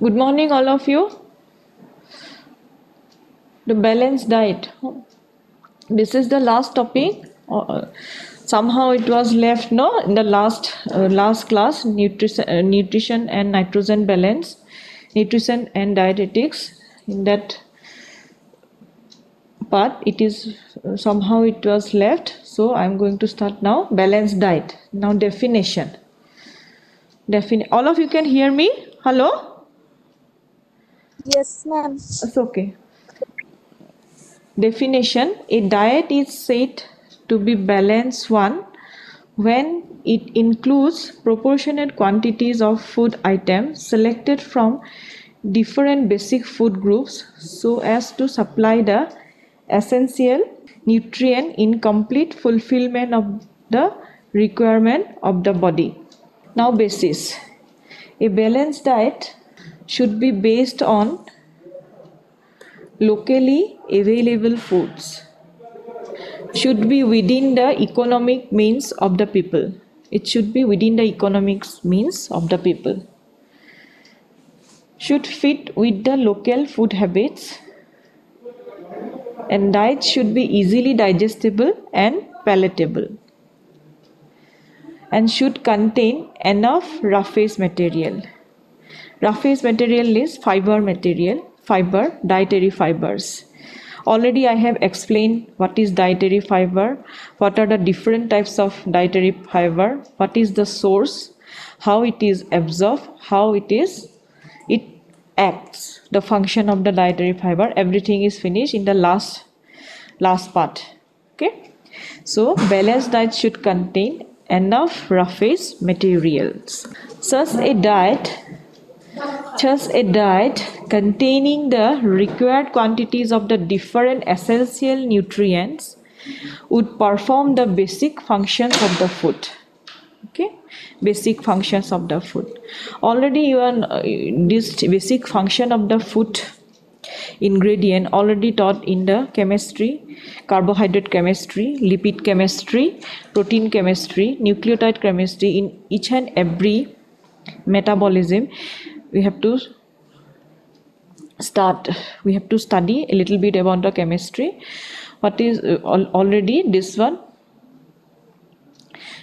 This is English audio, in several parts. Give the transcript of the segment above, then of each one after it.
Good morning, all of you. The balanced diet. This is the last topic. Uh, somehow it was left no in the last uh, last class nutrition uh, nutrition and nitrogen balance nutrition and dietetics. In that part it is uh, somehow it was left. So i'm going to start now. Balanced diet. Now definition. Defin all of you can hear me? Hello Yes, ma'am. it's okay definition a diet is said to be balanced one when it includes proportionate quantities of food items selected from different basic food groups so as to supply the essential nutrient in complete fulfillment of the requirement of the body. Now, basis a balanced diet should be based on locally available foods. Should be within the economic means of the people. It should be within the economic means of the people. Should fit with the local food habits. And diet should be easily digestible and palatable. And should contain enough roughage material roughage material is fiber material fiber dietary fibers. Already i have explained what is dietary fiber what are the different types of dietary fiber what is the source how it is absorbed how it is it acts the function of the dietary fiber. Everything is finished in the last last part okay? So balanced diet should contain enough roughage materials. Such a diet Thus, a diet containing the required quantities of the different essential nutrients would perform the basic functions of the food. Okay, basic functions of the food. Already, you are uh, this basic function of the food ingredient already taught in the chemistry carbohydrate chemistry lipid chemistry protein chemistry nucleotide chemistry in each and every metabolism we have to start we have to study a little bit about the chemistry. What is uh, al- already this one?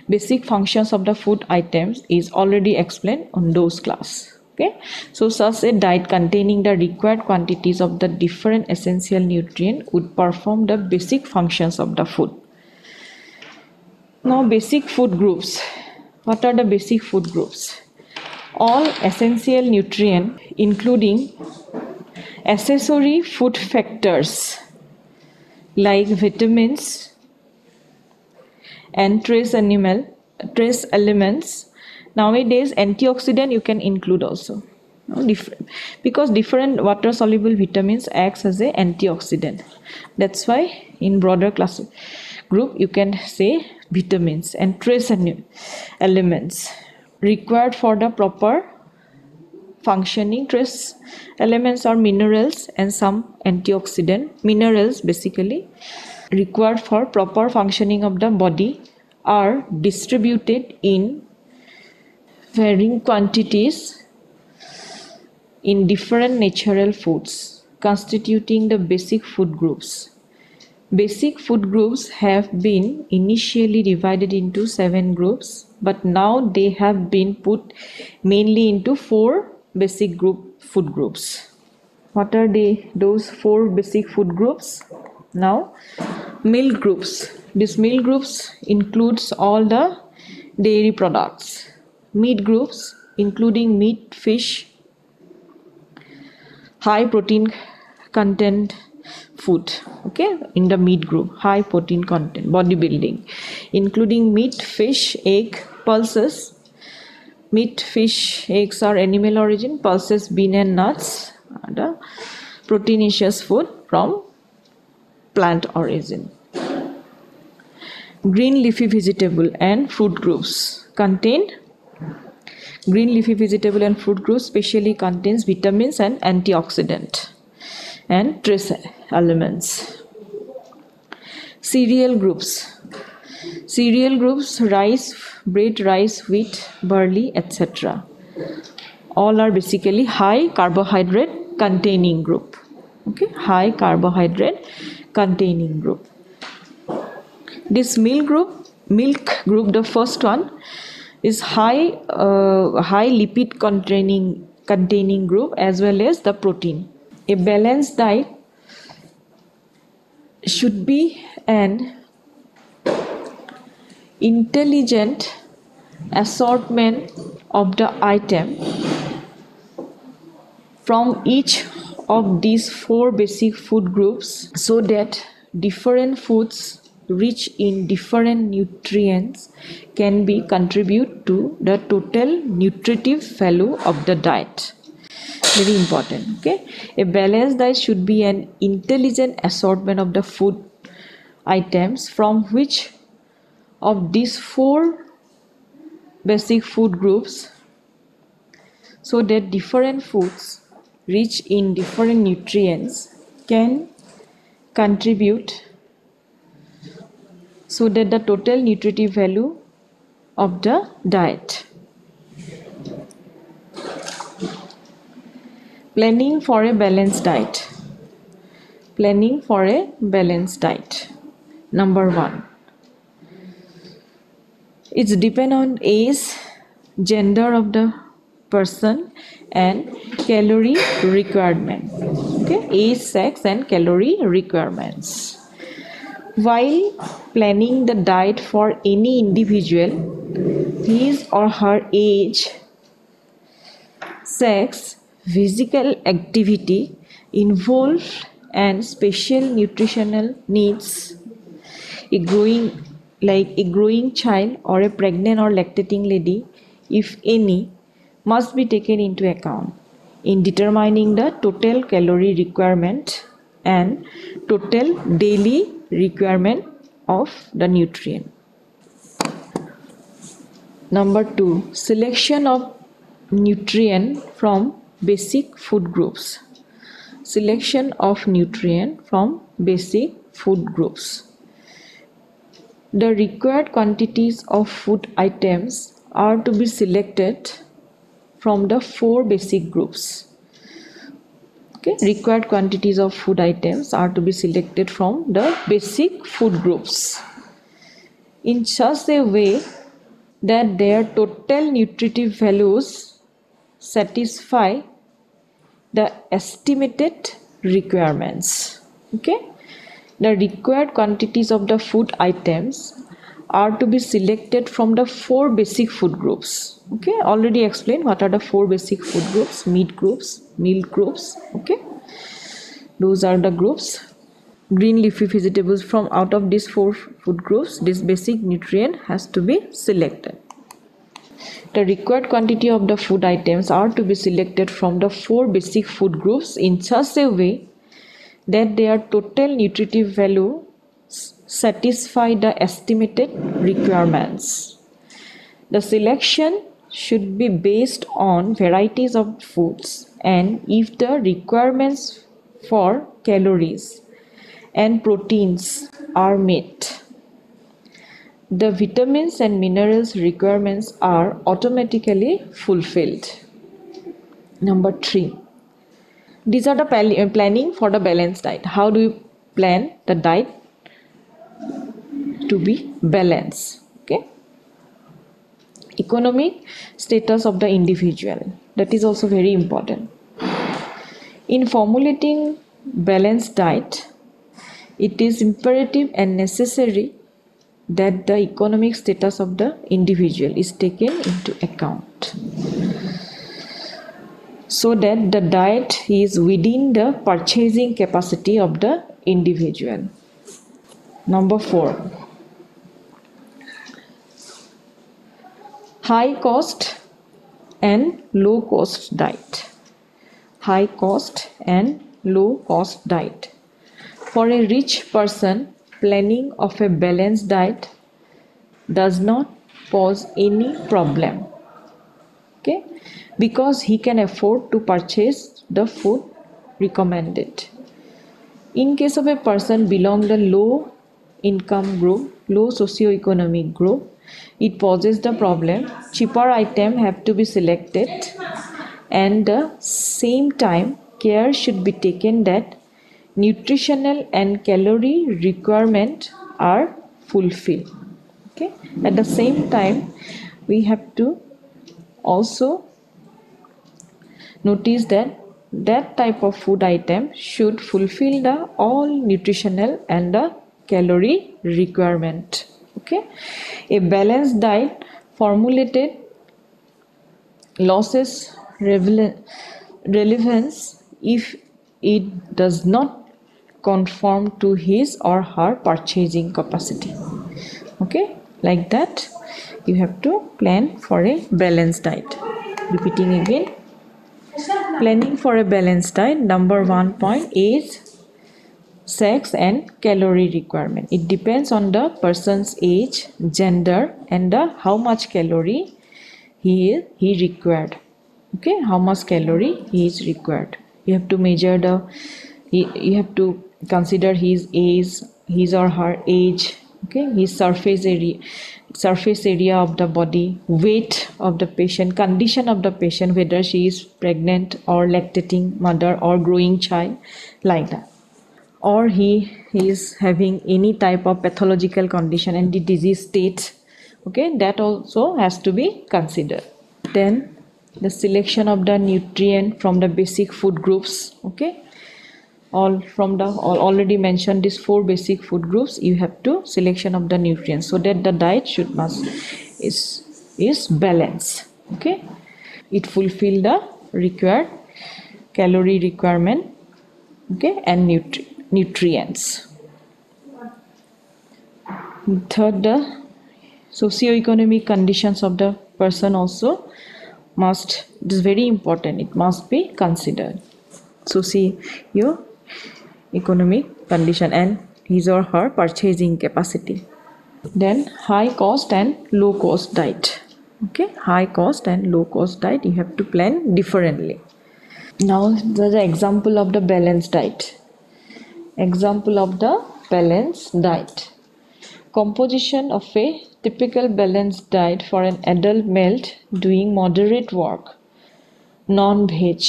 Basic functions of the food items is already explained on those class okay? So such a diet containing the required quantities of the different essential nutrient would perform the basic functions of the food. Now basic food groups. What are the basic food groups all essential nutrient including accessory food factors like vitamins and trace animal trace elements. Nowadays antioxidant you can include also. No, different because different water soluble vitamins acts as a antioxidant. That's why in broader class group you can say vitamins and trace elements required for the proper functioning trace elements are minerals and some antioxidant. Minerals basically required for proper functioning of the body are distributed in varying quantities in different natural foods constituting the basic food groups. Basic food groups have been initially divided into seven groups but now they have been put mainly into four basic group food groups. What are they those four basic food groups? Now meal groups. These meal groups includes all the dairy products. Meat groups including meat fish high protein content food okay? In the meat group high protein content bodybuilding. Including meat fish egg pulses. Meat fish eggs are animal origin. Pulses bean and nuts are the uh, proteinaceous food from plant origin. Green leafy vegetable and fruit groups contain. Green leafy vegetable and fruit groups specially contains vitamins and antioxidant and trace elements. Cereal groups cereal groups rice bread rice wheat barley etc all are basically high carbohydrate containing group. Okay? High carbohydrate containing group. This milk group milk group the first one is high uh, high lipid containing containing group as well as the protein. A balanced diet should be an intelligent assortment of the item. From each of these four basic food groups so that different foods rich in different nutrients can be contribute to the total nutritive value of the diet. Very important okay? A balanced diet should be an intelligent assortment of the food items from which of these four basic food groups so that different foods rich in different nutrients can contribute so that the total nutritive value of the diet. Planning for a balanced diet. Planning for a balanced diet. Number one. It's depend on age, gender of the person and calorie requirement. Okay, age, sex and calorie requirements. While planning the diet for any individual, his or her age, sex, physical activity, involved and special nutritional needs, a growing like a growing child or a pregnant or lactating lady, if any, must be taken into account in determining the total calorie requirement and total daily requirement of the nutrient. Number two, selection of nutrient from basic food groups. Selection of nutrient from basic food groups. The required quantities of food items are to be selected from the four basic groups. Okay required quantities of food items are to be selected from the basic food groups. In such a way that their total nutritive values satisfy the estimated requirements. Okay the required quantities of the food items are to be selected from the four basic food groups. Okay already explained what are the four basic food groups meat groups milk groups okay? Those are the groups. Green leafy vegetables from out of these four food groups this basic nutrient has to be selected. The required quantity of the food items are to be selected from the four basic food groups in such a way that their total nutritive value satisfy the estimated requirements. The selection should be based on varieties of foods and if the requirements for calories and proteins are met the vitamins and minerals requirements are automatically fulfilled number 3 these are the uh, planning for the balanced diet. How do you plan the diet to be balanced? Okay. Economic status of the individual. That is also very important. In formulating balanced diet it is imperative and necessary that the economic status of the individual is taken into account so that the diet is within the purchasing capacity of the individual. Number 4 high cost and low cost diet. High cost and low cost diet. For a rich person planning of a balanced diet does not pose any problem okay? Because he can afford to purchase the food recommended. In case of a person belong the low income group low socio-economic group it poses the problem. Cheaper item have to be selected and the same time care should be taken that nutritional and calorie requirement are fulfilled. Okay? At the same time we have to also notice that that type of food item should fulfill the all nutritional and the calorie requirement. Okay? A balanced diet formulated losses relevance if it does not conform to his or her purchasing capacity. Okay? Like that you have to plan for a balanced diet. Repeating again. Planning for a balanced diet number one point is sex and calorie requirement. It depends on the person's age gender and the how much calorie he he required. Okay how much calorie he is required. You have to measure the you have to consider his age his or her age. Okay his surface area surface area of the body weight of the patient condition of the patient whether she is pregnant or lactating mother or growing child like that. Or he is having any type of pathological condition and the disease state okay that also has to be considered. Then the selection of the nutrient from the basic food groups okay all from the all already mentioned these four basic food groups you have to selection of the nutrients so that the diet should must is is balanced okay it fulfill the required calorie requirement okay and nutrient nutrients. Third, the socio-economic conditions of the person also must, it is very important, it must be considered. Socio-economic condition and his or her purchasing capacity. Then high cost and low cost diet. Okay, high cost and low cost diet you have to plan differently. Now, the example of the balanced diet Example of the balanced diet. Composition of a typical balanced diet for an adult male doing moderate work. Non-veg.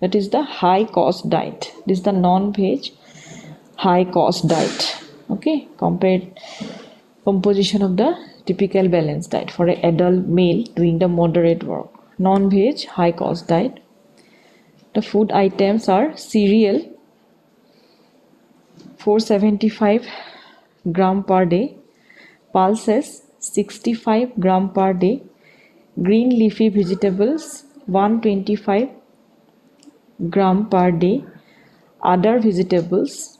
That is the high cost diet. This is the non-veg high cost diet. Okay, compared composition of the typical balanced diet for an adult male doing the moderate work. Non-veg high cost diet. The food items are cereal 475 gram per day pulses 65 gram per day green leafy vegetables 125 gram per day. Other vegetables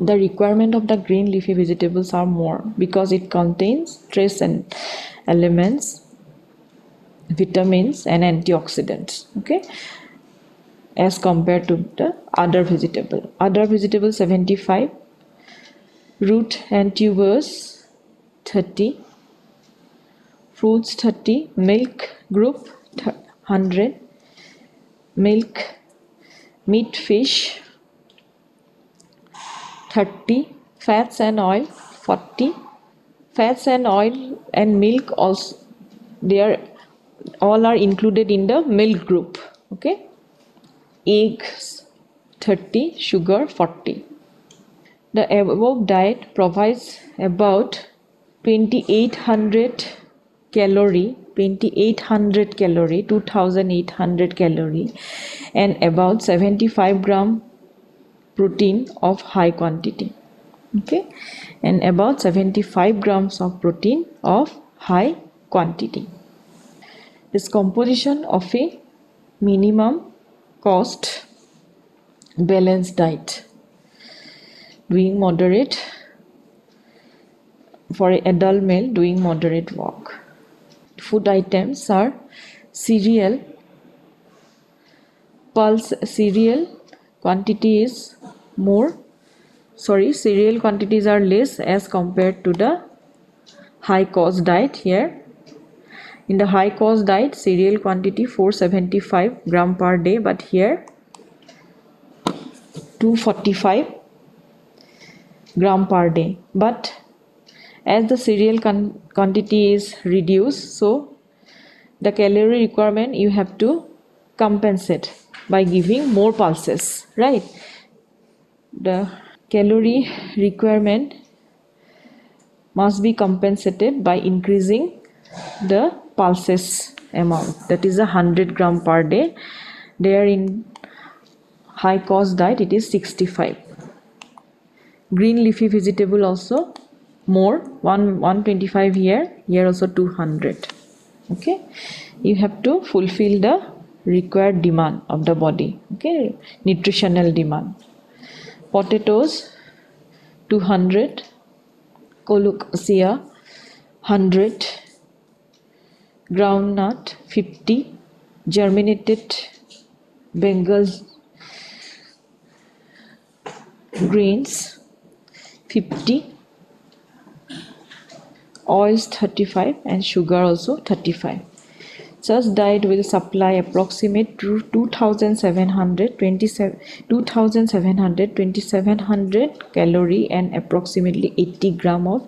the requirement of the green leafy vegetables are more because it contains trace and elements vitamins and antioxidants okay? As compared to the other vegetable. Other vegetable 75 root and tubers 30 fruits 30 milk group 100 milk meat fish 30 fats and oil 40 fats and oil and milk also they are all are included in the milk group okay? Eggs 30 sugar 40 the above diet provides about 2800 calorie 2800 calorie 2800 calorie and about 75 gram protein of high quantity. Okay? And about 75 grams of protein of high quantity. This composition of a minimum cost balanced diet. Doing moderate for an adult male doing moderate work food items are cereal pulse cereal quantity is more. Sorry cereal quantities are less as compared to the high cost diet here. In the high cost diet cereal quantity 475 gram per day but here 245 gram per day. But as the cereal quantity is reduced so the calorie requirement you have to compensate by giving more pulses right? The calorie requirement must be compensated by increasing the pulses amount. That is a 100 gram per day. There in high cost diet it is 65 green leafy vegetable also more 1 125 here here also 200 okay? You have to fulfill the required demand of the body. Okay? Nutritional demand. Potatoes 200 colocasia 100 groundnut 50 germinated bengal grains 50 oils 35 and sugar also 35 such diet will supply approximate 2700 2700 2700 calorie and approximately 80 gram of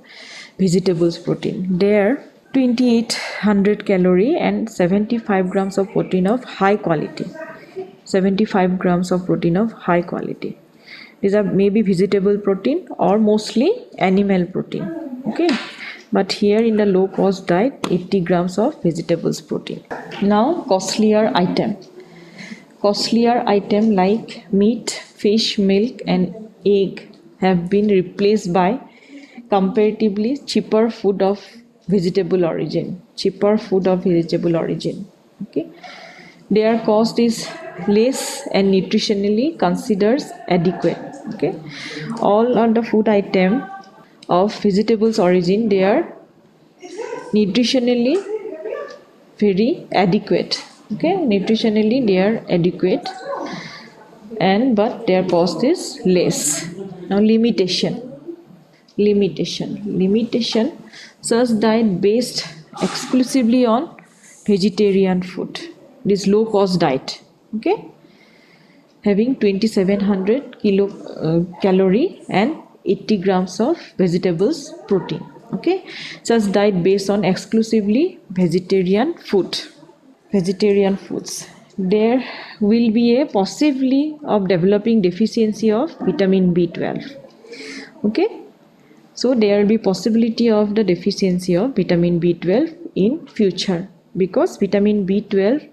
vegetables protein. There 2800 calorie and 75 grams of protein of high quality. 75 grams of protein of high quality. These are maybe vegetable protein or mostly animal protein. Okay but here in the low cost diet 80 grams of vegetables protein. Now costlier item. Costlier item like meat fish milk and egg have been replaced by comparatively cheaper food of vegetable origin. Cheaper food of vegetable origin. Okay? Their cost is less and nutritionally considers adequate. Okay? All on the food item of vegetables origin they are nutritionally very adequate. Okay? Nutritionally they are adequate. And but their cost is less. Now limitation. Limitation. Limitation such diet based exclusively on vegetarian food. This low cost diet. Okay? Having 2700 kilo uh, calorie and 80 grams of vegetables protein okay? Such diet based on exclusively vegetarian food vegetarian foods. There will be a possibly of developing deficiency of vitamin b12 okay? So there will be possibility of the deficiency of vitamin b12 in future because vitamin b12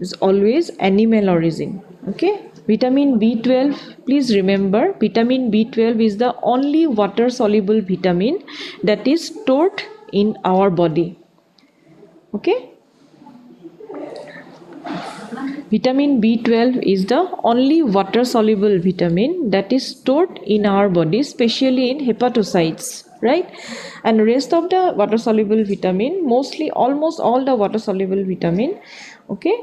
is always animal origin okay Vitamin B12, please remember vitamin B12 is the only water soluble vitamin that is stored in our body. Okay? Vitamin B12 is the only water soluble vitamin that is stored in our body, especially in hepatocytes, right? And rest of the water soluble vitamin, mostly almost all the water soluble vitamin, okay,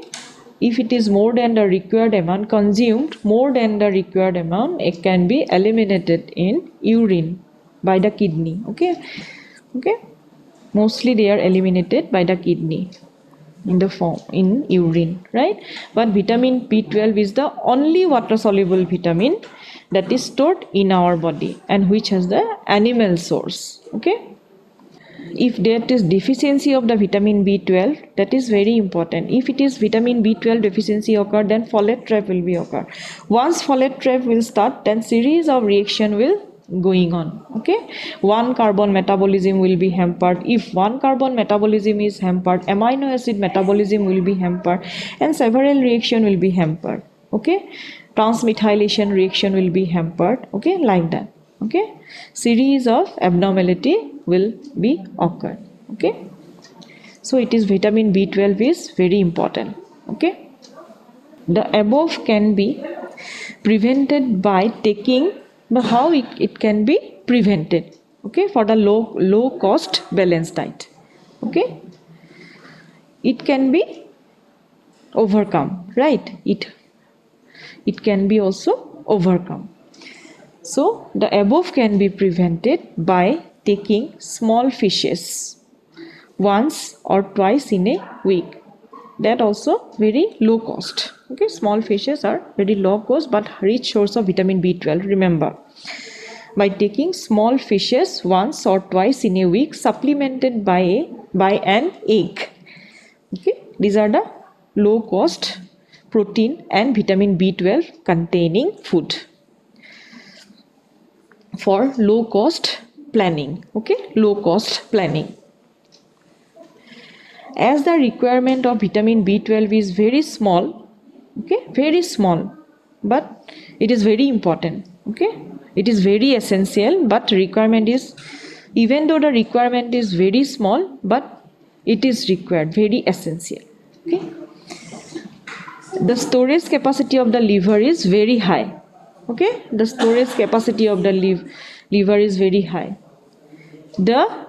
if it is more than the required amount consumed more than the required amount it can be eliminated in urine by the kidney okay? Okay? Mostly they are eliminated by the kidney in the form in urine right? But vitamin b12 is the only water soluble vitamin that is stored in our body and which has the animal source okay if there is deficiency of the vitamin b12 that is very important. If it is vitamin b12 deficiency occur then folate trap will be occur. Once folate trap will start then series of reaction will going on okay? One carbon metabolism will be hampered. If one carbon metabolism is hampered amino acid metabolism will be hampered and several reaction will be hampered okay? Transmethylation reaction will be hampered okay? Like that okay series of abnormality will be occurred okay? So it is vitamin b12 is very important okay? The above can be prevented by taking the how it, it can be prevented okay? For the low low cost balanced diet okay? It can be overcome right? It it can be also overcome so the above can be prevented by taking small fishes once or twice in a week. That also very low cost. Okay, small fishes are very low cost but rich source of vitamin B12. Remember, by taking small fishes once or twice in a week, supplemented by a by an egg. Okay these are the low cost protein and vitamin B12 containing food for low cost planning okay? Low cost planning. As the requirement of vitamin b12 is very small okay? Very small but it is very important okay? It is very essential but requirement is even though the requirement is very small but it is required very essential okay? The storage capacity of the liver is very high okay? The storage capacity of the liver is very high. The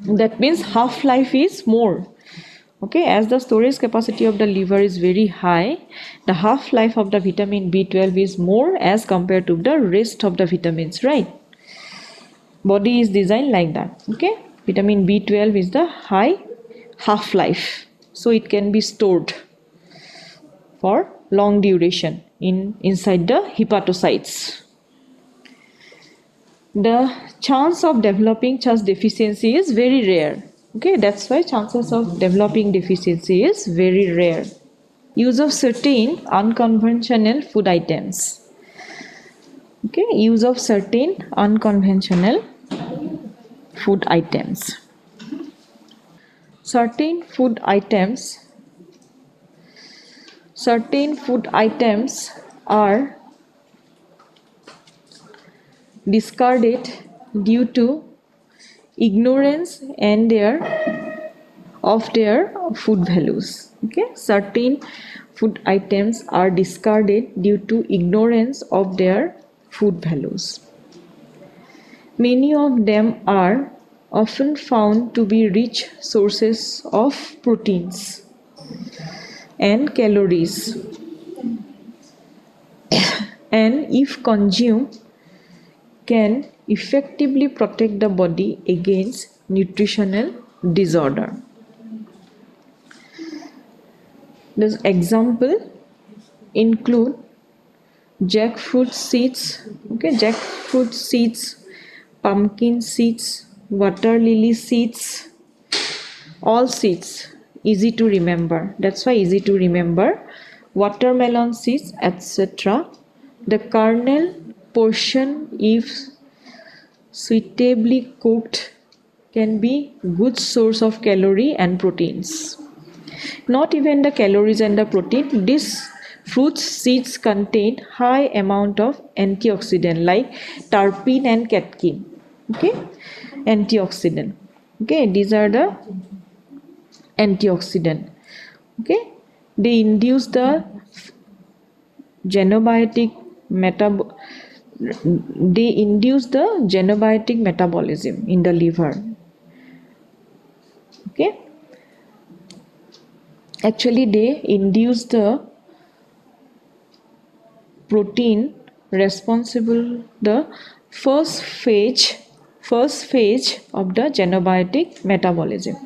that means half life is more. Okay? As the storage capacity of the liver is very high the half life of the vitamin b12 is more as compared to the rest of the vitamins right? Body is designed like that. Okay? Vitamin b12 is the high half life so it can be stored for long duration in inside the hepatocytes. The chance of developing such deficiency is very rare. Okay that's why chances of developing deficiency is very rare. Use of certain unconventional food items. Okay use of certain unconventional food items. Certain food items certain food items are discarded due to ignorance and their of their food values. Okay? Certain food items are discarded due to ignorance of their food values. Many of them are often found to be rich sources of proteins and calories and if consumed can effectively protect the body against nutritional disorder. This example include jackfruit seeds, okay, jackfruit seeds, pumpkin seeds, water lily seeds, all seeds easy to remember. That's why easy to remember. Watermelon seeds, etc. The kernel portion if suitably cooked can be good source of calorie and proteins not even the calories and the protein this fruits seeds contain high amount of antioxidant like terpene and catechin okay antioxidant okay these are the antioxidant. Okay? They induce the xenobiotic metabolic they induce the xenobiotic metabolism in the liver. Okay? Actually they induce the protein responsible the first phase first phase of the xenobiotic metabolism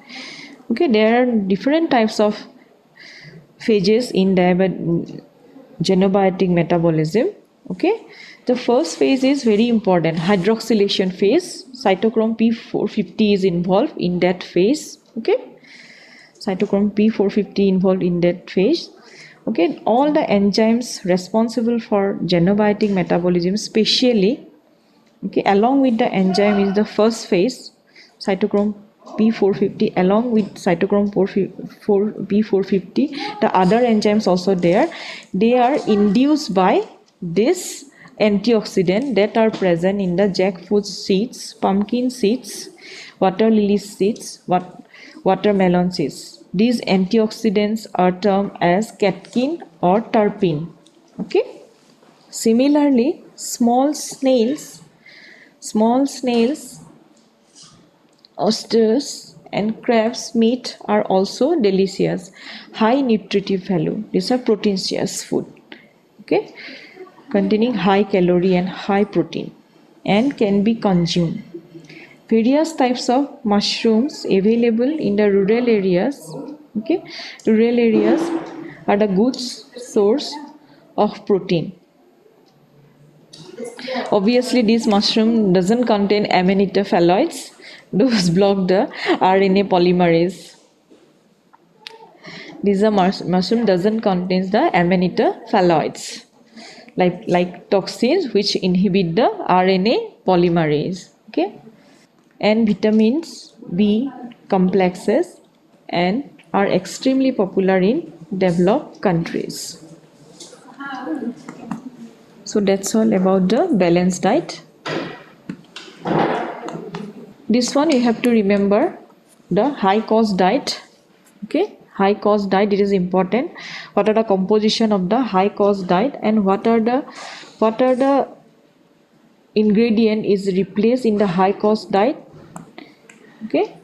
okay there are different types of phases in the xenobiotic metabolism. Okay the first phase is very important. Hydroxylation phase. Cytochrome p450 is involved in that phase. Okay cytochrome p450 involved in that phase. Okay all the enzymes responsible for xenobiotic metabolism especially okay along with the enzyme is the first phase cytochrome p450 along with cytochrome p450 the other enzymes also there they are induced by this antioxidant that are present in the jackfruit seeds, pumpkin seeds, water lily seeds, watermelon seeds. These antioxidants are termed as catechin or terpene. Okay. Similarly, small snails, small snails, oysters and crabs meat are also delicious, high nutritive value. These are proteinous food. Okay containing high calorie and high protein and can be consumed. Various types of mushrooms available in the rural areas. Okay, rural areas are the good source of protein. Obviously, this mushroom doesn't contain amanita phalloides. Those block the RNA polymerase. This mushroom doesn't contain the amanita phalloides like like toxins which inhibit the RNA polymerase. Okay, and vitamins B complexes and are extremely popular in developed countries. So that's all about the balanced diet. This one you have to remember the high cost diet. Okay, high cost diet it is important. What are the composition of the high cost diet and what are the what are the ingredient is replaced in the high cost diet? Okay?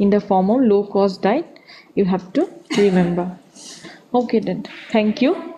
In the form of low cost diet you have to remember. Okay then. Thank you